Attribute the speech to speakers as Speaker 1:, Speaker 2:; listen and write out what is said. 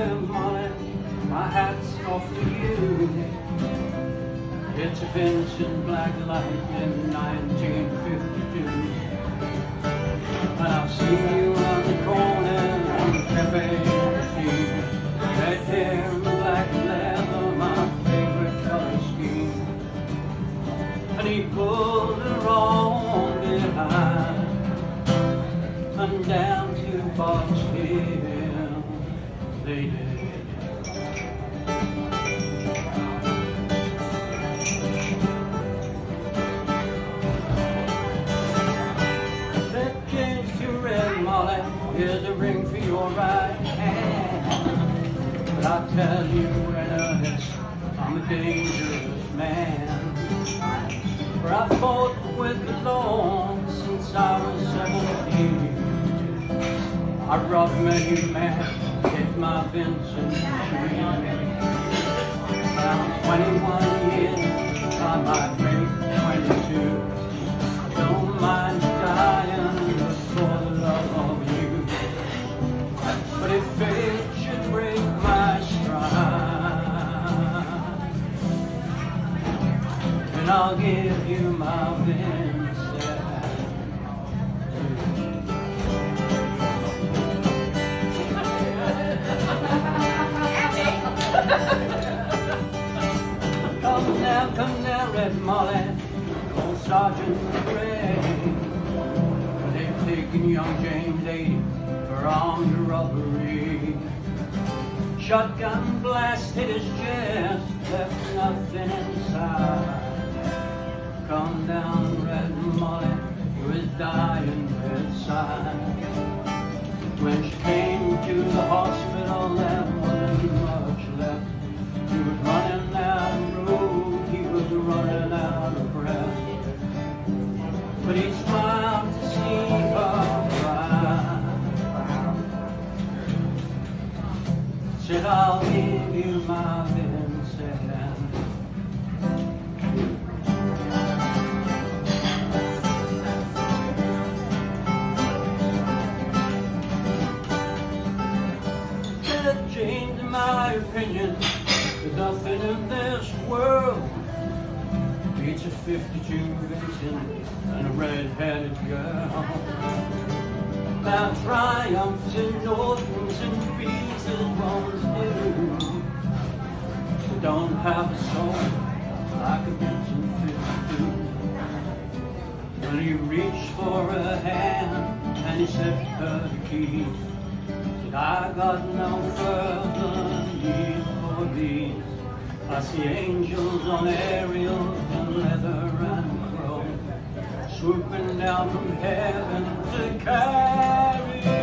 Speaker 1: Molly, my hat's off to you. It's a Vincent Black Light in 1952. And I've seen you on the corner on the cafe machine. Red hair and black leather, my favorite color scheme. And he pulled her on behind and down to Box Hill did. Said James to Red Molly, here's a ring for your right hand. But I tell you, Ernest, I'm a dangerous man. For I fought with the law since I was 17. I robbed many men, hit my Vincent dream. I'm 21 years, I might make 22. Don't mind dying for the love of you. But if fate should break my stride, then I'll give you my Vincent. Red Molly, old Sergeant Gray. They've taken young James 80 for armed robbery. Shotgun blast hit his chest, left nothing inside. Come down, Red Molly, to his dying bedside. When she came Said, I'll give you my. Said James, in my opinion, there's nothing in this world beats a 52 Vincent and a red-headed girl. That triumphs in orphans and beats as ones. Who don't have a soul like a Vincent 52. When he reached for her hand and he slipped her the keys, said, I got no further need for these. I see angels on aerials and leather and chrome, swooping down from heaven to carry